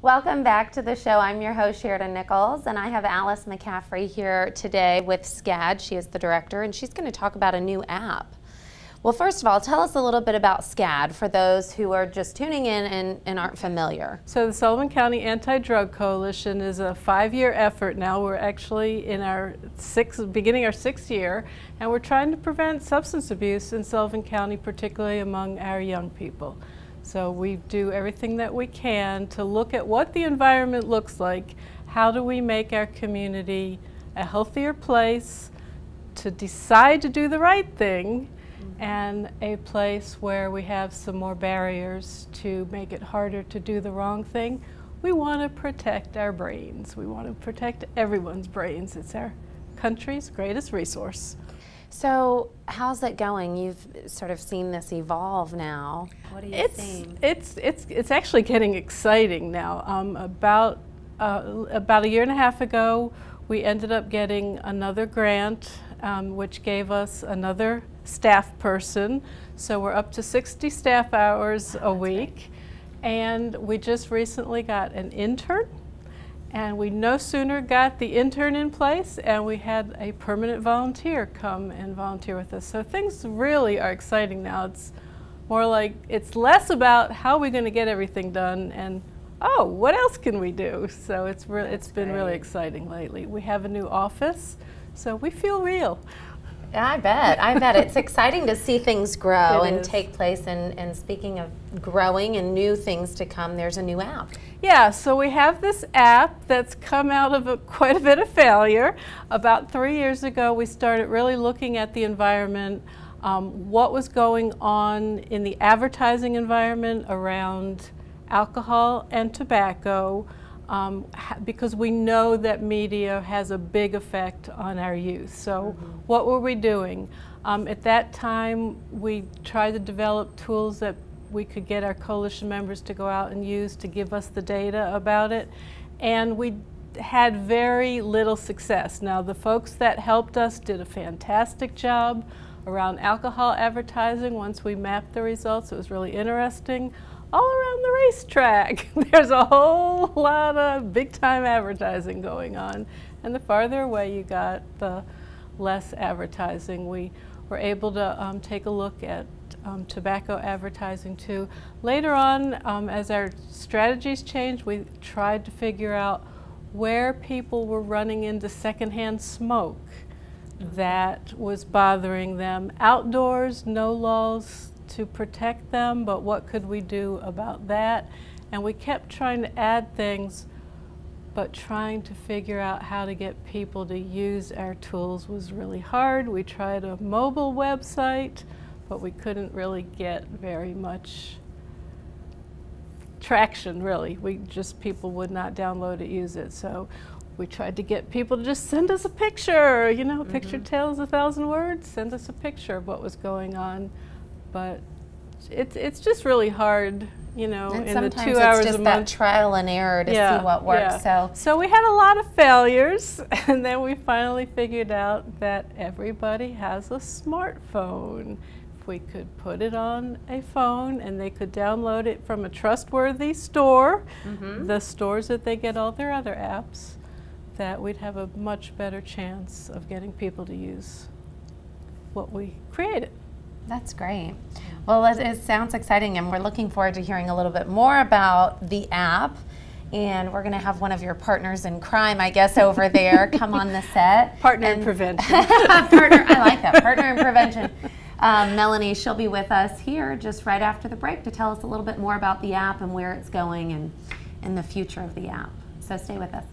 Welcome back to the show. I'm your host, Sheridan Nichols, and I have Alice McCaffrey here today with SCAD. She is the director, and she's going to talk about a new app. Well, first of all, tell us a little bit about SCAD for those who are just tuning in and, and aren't familiar. So the Sullivan County Anti-Drug Coalition is a five-year effort now. We're actually in our sixth, beginning our sixth year, and we're trying to prevent substance abuse in Sullivan County, particularly among our young people. So we do everything that we can to look at what the environment looks like. How do we make our community a healthier place to decide to do the right thing and a place where we have some more barriers to make it harder to do the wrong thing. We want to protect our brains. We want to protect everyone's brains. It's our country's greatest resource. So, how's it going? You've sort of seen this evolve now. What are you it's, seeing? It's, it's, it's actually getting exciting now. Um, about, uh, about a year and a half ago, we ended up getting another grant, um, which gave us another staff person. So we're up to 60 staff hours oh, a week. Great. And we just recently got an intern. And we no sooner got the intern in place and we had a permanent volunteer come and volunteer with us. So things really are exciting now. It's more like, it's less about how are we going to get everything done and oh, what else can we do? So it's, re- it's been great. really exciting lately. We have a new office, so we feel real. I bet. I bet. It's exciting to see things grow it and is. take place. And, and speaking of growing and new things to come, there's a new app. Yeah, so we have this app that's come out of a, quite a bit of failure. About three years ago, we started really looking at the environment, um, what was going on in the advertising environment around alcohol and tobacco um, because we know that media has a big effect on our youth. So mm -hmm. what were we doing? Um, at that time, we tried to develop tools that we could get our coalition members to go out and use to give us the data about it. And we had very little success. Now, the folks that helped us did a fantastic job around alcohol advertising. Once we mapped the results, it was really interesting all around the racetrack. There's a whole lot of big time advertising going on. And the farther away you got, the less advertising. We were able to um, take a look at um, tobacco advertising too. Later on, um, as our strategies changed, we tried to figure out where people were running into secondhand smoke that was bothering them. Outdoors, no laws to protect them, but what could we do about that? And we kept trying to add things, but trying to figure out how to get people to use our tools was really hard. We tried a mobile website, but we couldn't really get very much traction, really. We just, people would not download it, use it. So we tried to get people to just send us a picture. You know, a picture mm -hmm. tells a thousand words. Send us a picture of what was going on but it's it's just really hard, you know, and in the two hours just a that trial and error to yeah, see what works. Yeah. So so we had a lot of failures, and then we finally figured out that everybody has a smartphone. If we could put it on a phone, and they could download it from a trustworthy store, mm -hmm. the stores that they get all their other apps, that we'd have a much better chance of getting people to use what we created. That's great. Well, it, it, sounds exciting, and we're looking forward to hearing a little bit more about the app. And we're going to have one of your partners in crime, I guess, over there come on the set. Partner and in prevention. partner, I like that. Partner in prevention. Um, Melanie, she'll be with us here just right after the break to tell us a little bit more about the app and where it's going and, and the future of the app. So stay with us.